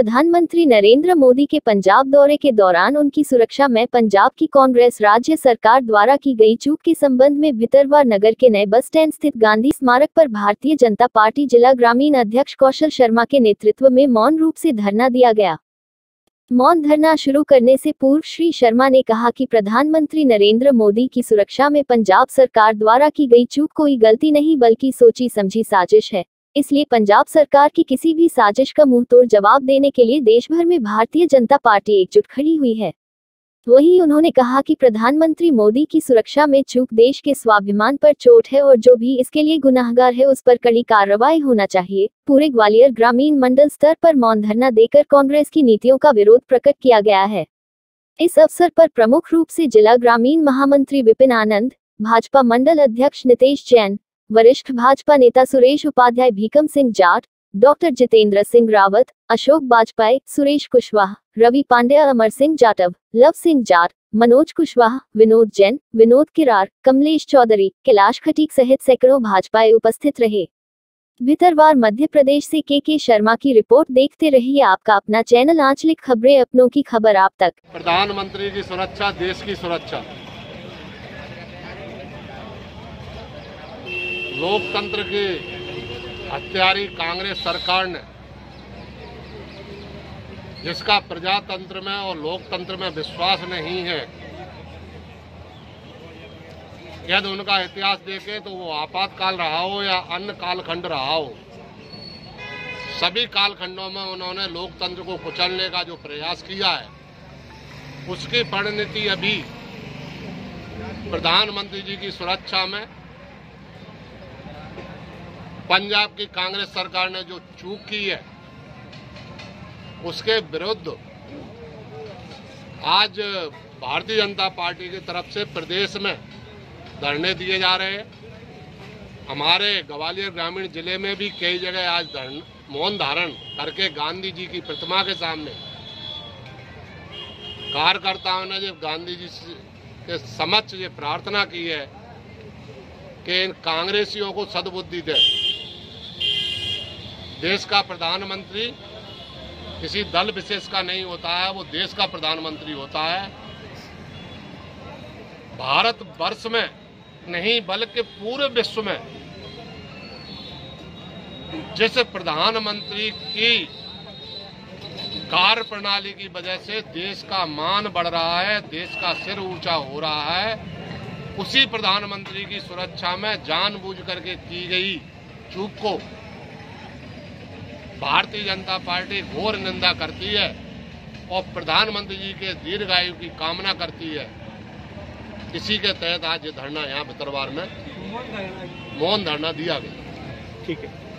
प्रधानमंत्री नरेंद्र मोदी के पंजाब दौरे के दौरान उनकी सुरक्षा में पंजाब की कांग्रेस राज्य सरकार द्वारा की गई चूक के संबंध में भितरवार नगर के नए बस स्टैंड स्थित गांधी स्मारक पर भारतीय जनता पार्टी जिला ग्रामीण अध्यक्ष कौशल शर्मा के नेतृत्व में मौन रूप से धरना दिया गया। मौन धरना शुरू करने से पूर्व श्री शर्मा ने कहा कि प्रधानमंत्री नरेंद्र मोदी की सुरक्षा में पंजाब सरकार द्वारा की गई चूक कोई गलती नहीं बल्कि सोची समझी साजिश है। इसलिए पंजाब सरकार की किसी भी साजिश का मुँह तोड़ जवाब देने के लिए देश भर में भारतीय जनता पार्टी एकजुट खड़ी हुई है। वहीं उन्होंने कहा कि प्रधानमंत्री मोदी की सुरक्षा में चूक देश के स्वाभिमान पर चोट है और जो भी इसके लिए गुनाहगार है उस पर कड़ी कार्रवाई होना चाहिए। पूरे ग्वालियर ग्रामीण मंडल स्तर पर मौन धरना देकर कांग्रेस की नीतियों का विरोध प्रकट किया गया है। इस अवसर पर प्रमुख रूप से जिला ग्रामीण महामंत्री विपिन आनंद, भाजपा मंडल अध्यक्ष नितेश जैन वरिष्ठ भाजपा नेता सुरेश उपाध्याय, भीकम सिंह जाट, डॉक्टर जितेंद्र सिंह रावत, अशोक बाजपेयी, सुरेश कुशवाहा, रवि पांडे, अमर सिंह जाटव, लव सिंह जाट, मनोज कुशवाहा, विनोद जैन, विनोद किरार, कमलेश चौधरी, कैलाश खटीक सहित सैकड़ों भाजपाई उपस्थित रहे। भितरवार मध्य प्रदेश से के के शर्मा की रिपोर्ट देखते रहिए आपका अपना चैनल, आंचलिक खबरें, अपनों की खबर आप तक। प्रधानमंत्री की सुरक्षा, देश की सुरक्षा। लोकतंत्र की हत्यारी कांग्रेस सरकार ने, जिसका प्रजातंत्र में और लोकतंत्र में विश्वास नहीं है, यदि उनका इतिहास देखें तो वो आपातकाल रहा हो या अन्य कालखंड रहा हो, सभी कालखंडों में उन्होंने लोकतंत्र को कुचलने का जो प्रयास किया है, उसकी परिणति अभी प्रधानमंत्री जी की सुरक्षा में पंजाब की कांग्रेस सरकार ने जो चूक की है, उसके विरुद्ध आज भारतीय जनता पार्टी की तरफ़ से प्रदेश में धरने दिए जा रहे हैं। हमारे ग्वालियर ग्रामीण ज़िले में भी कई जगह आज मौन धारण करके गांधी जी की प्रतिमा के सामने। कार्यकर्ताओं ने जब गांधी जी के समक्ष ये प्रार्थना की है कि इन कांग्रेसियों को सदबुद्धि दे। देश का प्रधानमंत्री, किसी दल विशेष का नहीं होता है, वो देश का प्रधानमंत्री होता है। भारत वर्ष में नहीं, बल्कि पूरे विश्व में, जिस प्रधानमंत्री की कार्य प्रणाली की वजह से देश का मान बढ़ रहा है, देश का सिर ऊँचा हो रहा है, उसी प्रधानमंत्री की सुरक्षा में जानबूझ करके की गई चूक को भारतीय जनता पार्टी घोर निंदा करती है और प्रधानमंत्री जी के दीर्घायु की कामना करती है। इसी के तहत आज ये धरना यहाँ भितरवार में मौन धरना दिया गया। ठीक है।